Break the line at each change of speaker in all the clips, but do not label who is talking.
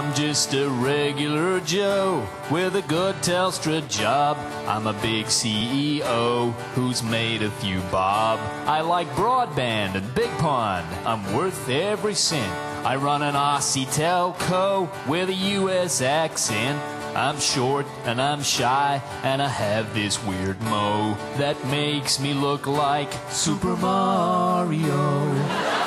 I'm just a regular Joe with a good Telstra job. I'm a big CEO who's made a few bob. I like broadband and Big Pond. I'm worth every cent. I run an Aussie telco with a US accent. I'm short and I'm shy and I have this weird mo that makes me look like Super Mario.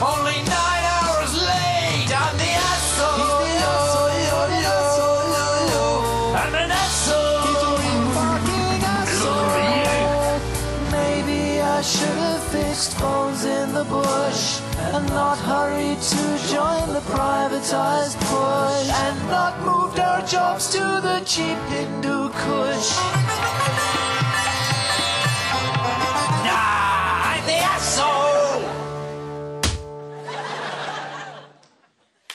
Only nine hours late. I'm the asshole. He's the asshole. Yo, yo, yo, yo. I'm an asshole. He's a fucking asshole. Maybe I should have fixed phones in the bush and not hurried to join the privatized push and not moved our jobs to the cheap Hindu Kush.